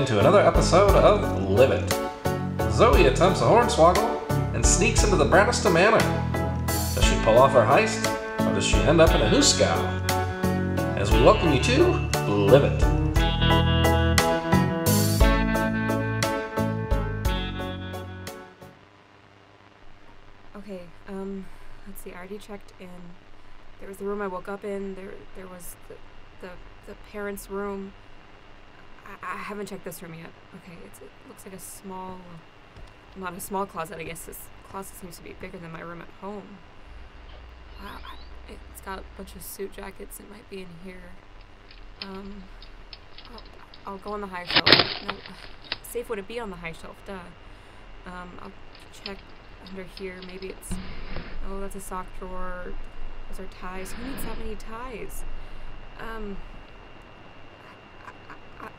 thank you for tuning in to another episode of Live It. Zoey attempts a hornswoggle and sneaks into the Branister Manor. Does she pull off her heist, or does she end up in a hoosegow? As we welcome you to Blivet. Okay, um, let's see. I already checked in. There was the room I woke up in. There, there was the, the, the parents' room. I, haven't checked this room yet. Okay, it looks like a small, not a small closet. I guess this closet seems to be bigger than my room at home. Wow, it's got a bunch of suit jackets. It might be in here. Um, I'll, I'll go on the high shelf. No, safe would it be on the high shelf? Duh. Um, I'll check under here. Maybe it's. Oh, that's a sock drawer. Those are ties. Who needs that many ties? Um.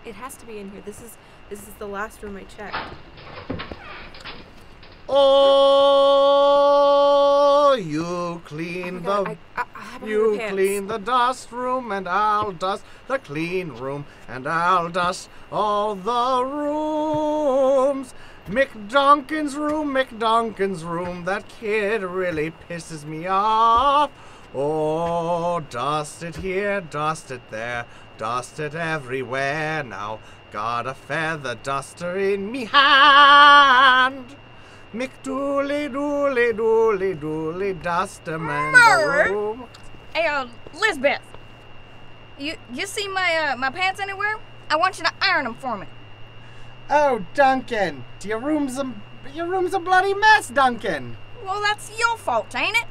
It has to be in here. This is this is the last room I checked. Oh, you clean Oh the I, I, I have it in you clean the dust room and I'll dust the clean room and I'll dust all the rooms. McDuncan's room, McDuncan's room. That kid really pisses me off. Oh, dust it here, dust it there, dust it everywhere. Now got a feather duster in me hand. McDooley, dooley, dooley, dooley, duster man. Hey, uh, Lisbeth. You you see my uh, my pants anywhere? I want you to iron them for me. Oh, Duncan, your room's a your room's a bloody mess, Duncan. Well, that's your fault, ain't it?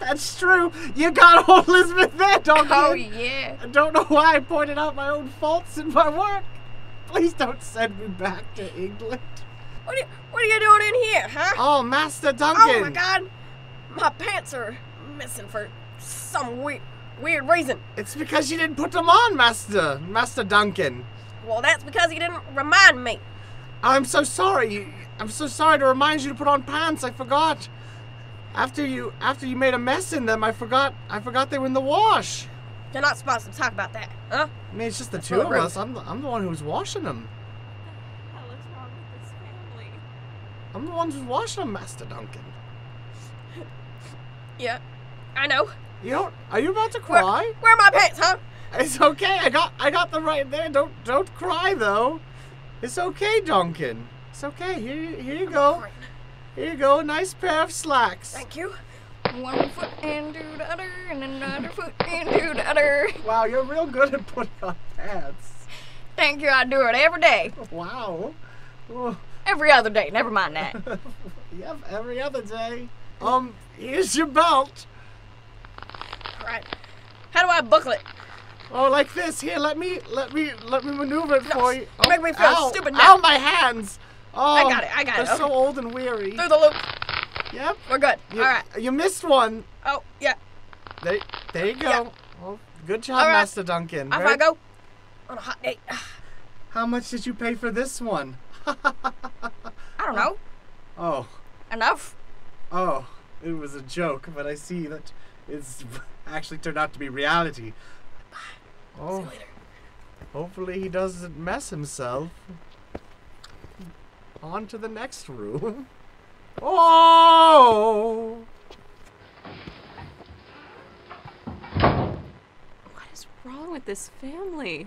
That's true. You got old Elizabeth there, Duncan. Oh yeah. I don't know why I pointed out my own faults in my work. Please don't send me back to England. What are you What are you doing in here, huh? Oh, Master Duncan. Oh my God, my pants are missing for some weird weird reason. It's because you didn't put them on, Master Master Duncan. Well, that's because you didn't remind me. I'm so sorry. I'm so sorry to remind you to put on pants. I forgot. After you after you made a mess in them, I forgot I forgot they were in the wash. You're not supposed to talk about that, huh? I mean, it's just the two of us. I'm the, I'm the one who's washing them. What the hell is wrong with this family? I'm the one who's washing them, Master Duncan. Yeah, I know. You don't? Are you about to cry? where are my pants, huh? It's okay. I got I got them right there. Don't don't cry though. It's okay, Duncan. It's okay. Here you- here you go. Great. Here you go. Nice pair of slacks. Thank you. One foot into the other, and another foot into the other. Wow, you're real good at putting on pants. Thank you. I do it every day. Wow. Oh. Every other day. Never mind that. yep, every other day. Um, here's your belt. right. How do I buckle it? Oh, like this. Here, let me let me let me maneuver it for you. Oh, make me feel ow, stupid Ow, now. my hands. Oh, I got it, I got it, They're so okay. old and weary. Through the loop. Yep. We're good. You, All right. You missed one. Oh, yeah. There, there you go. Yeah. Well, good job, right. Master Duncan. Off Very- I go. On a hot date. How much did you pay for this one? I don't know. Oh, Enough. oh, it was a joke, but I see that it's actually turned out to be reality. Oh, hopefully he doesn't mess himself. On to the next room. Oh! What is wrong with this family?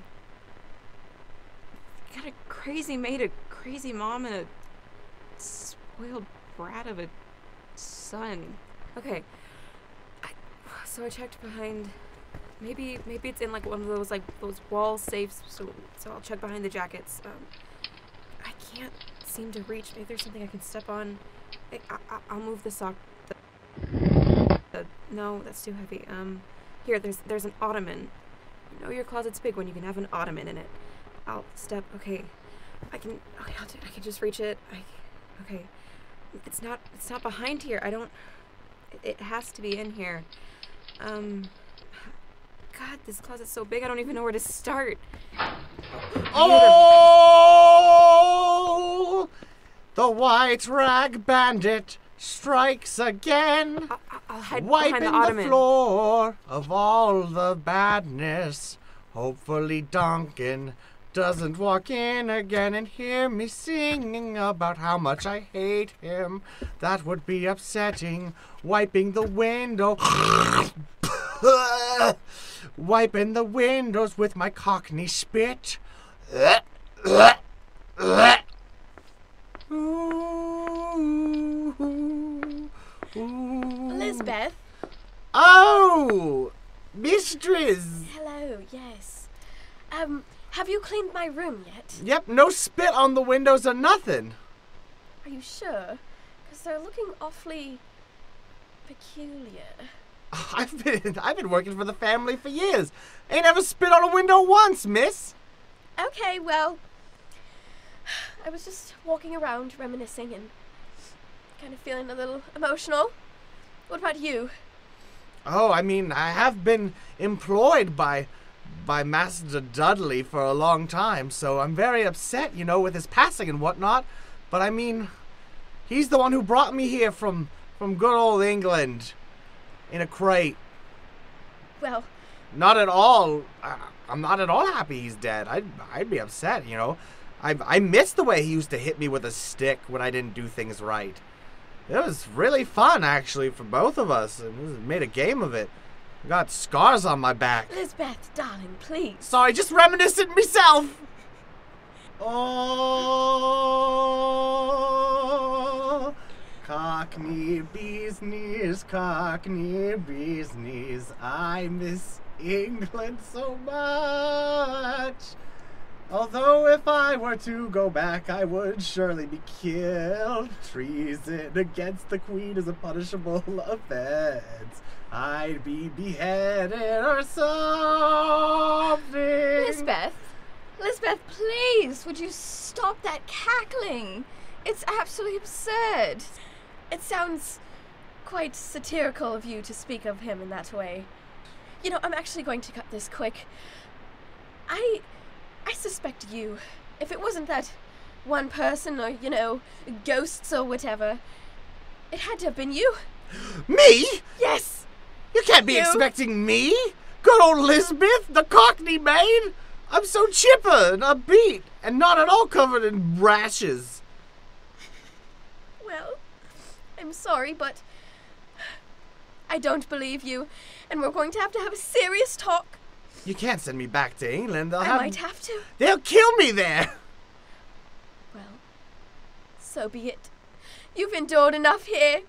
Got a crazy maid, a crazy mom, and a spoiled brat of a son. Okay. I, so I checked behind. Maybe maybe it's in like one of those like those wall safes. So so I'll check behind the jackets. Um, I can't seem to reach. Maybe there's something I can step on. I, I, I- I'll move the sock. The, the, no, that's too heavy. Um, here there's there's an ottoman. You know your closet's big when you can have an ottoman in it. I'll step. Okay, I can. Okay, I'll do, I can just reach it. I. Okay, it's not. It's not behind here. I don't. It, it has to be in here. Um. God, this closet's so big. I don't even know where to start. Oh! The white rag bandit strikes again. Hide wiping the the, floor of all the badness. Hopefully, Duncan doesn't walk in again and hear me singing about how much I hate him. That would be upsetting. Wiping the window. Wiping the windows with my cockney spit. Elizabeth. Oh, mistress. Hello, yes. Um, have you cleaned my room yet? Yep, no spit on the windows or nothing. Are you sure? Because they're looking awfully peculiar. I've been I've been working for the family for years. Ain't ever spit on a window once, miss. Okay, well, I was just walking around reminiscing and kind of feeling a little emotional. What about you? Oh, I mean, I have been employed by by Master Dudley for a long time, so I'm very upset, you know, with his passing and whatnot. But I mean, he's the one who brought me here from from good old England in a crate. Well, Not at all. I, I'm not at all happy he's dead. I'd I'd be upset, you know. I I miss the way he used to hit me with a stick when I didn't do things right. It was really fun, actually, for both of us. Was, made a game of it. I got scars on my back. Elizabeth, darling, please. Sorry, just reminiscing myself. Oh, Cockney business, Cockney business. I miss England so much. Although if I were to go back, I would surely be killed. Treason against the Queen is a punishable offense. I'd be beheaded or something. Lisbeth, Lisbeth, please, would you stop that cackling? It's absolutely absurd. It sounds quite satirical of you to speak of him in that way. You know, I'm actually going to cut this quick. I I suspect you. If it wasn't that one person or, you know, ghosts or whatever, it had to have been you. Me? Yes. You can't be You? expecting me. Good old Lisbeth, the Cockney maid. I'm so chipper and upbeat, and not at all covered in rashes. Well, I'm sorry, but I don't believe you, and we're going to have to have a serious talk. You can't send me back to England. They'll I have, might have to. They'll kill me there. Well, so be it. You've endured enough here.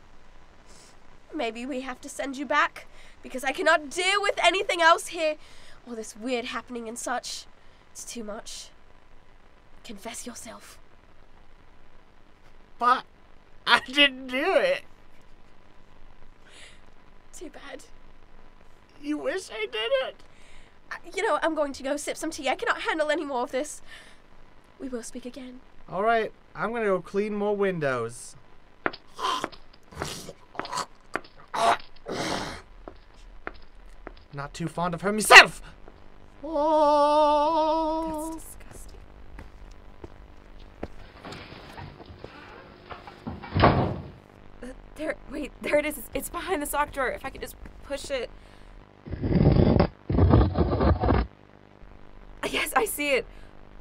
Maybe we have to send you back because I cannot deal with anything else here. All this weird happening and such. It's too much. Confess yourself. But I didn't do it. Too bad. You wish I did it. I- You know, I'm going to go sip some tea. I cannot handle any more of this. We will speak again. All right, I'm gonna go clean more windows. Not too fond of her myself. Oh. That's disgusting. Uh, There, wait, there. It's- It's behind the sock drawer. If I could just push it. Yes, I see it.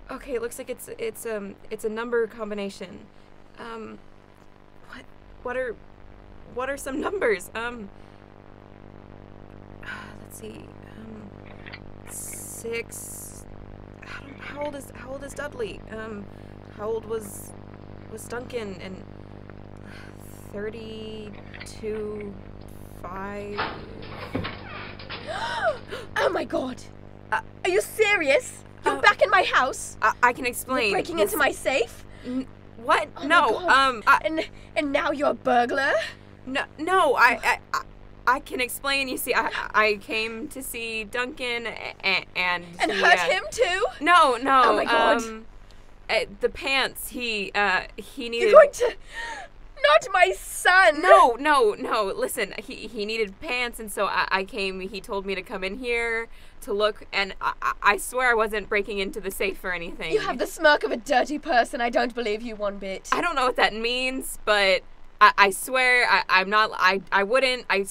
Okay, it looks like it's it's um it's a number combination. Um, what what are what are some numbers? Um, let's see. Um, six. How, old is how old is Dudley? Um, how old was was Duncan? And thirty-two, five. Oh my god! Are you serious? You're Uh, back in my house? I, I can You're explain. breaking This- into my safe? N- what? Oh no. Um. I, And and now you're a burglar? no. No. I. I, I I can explain. You see, I I came to see Duncan and and And hurt uh, him too? No, no. Oh my God. Um, uh, the pants. He uh he needed. You're going to not my son. No, no, no. Listen, he he needed pants, and so I, I came. He told me to come in here to look, and I, I- I swear I wasn't breaking into the safe or anything. You have the smirk of a dirty person. I don't believe you one bit. I don't know what that means, but I, I swear I, I'm not. I, I wouldn't. I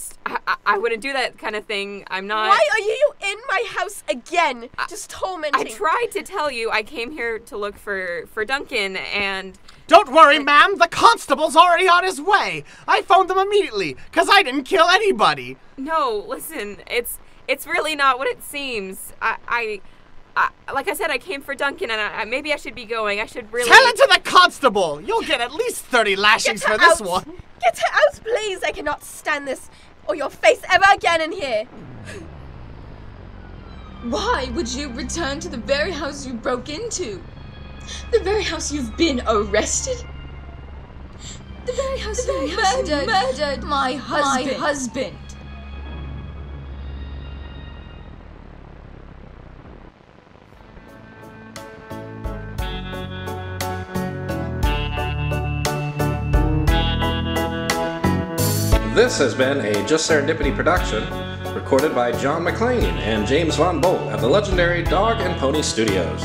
I wouldn't do that kind of thing. I'm not. Why are you in my house again? I, Just tormenting. I tried to tell you I came here to look for for Duncan and Don't worry, ma'am. The constable's already on his way. I phoned them immediately, because I didn't kill anybody. no, listen, it's it's really not what it seems. I I, I like I said I came for Duncan and I, I- maybe I should be going. I should really Tell it to the constable. You'll get at least 30 lashings Get her for this out. one. Get her out, please. I cannot stand this or your face ever again in here. Why would you return to the very house you broke into? The very house you've been arrested? The very house The very you house you murdered, murdered my husband. My husband. This has been a Jest Serendipity production, recorded by John McLean and James Von Bolt at the legendary Dog and Pony Studios.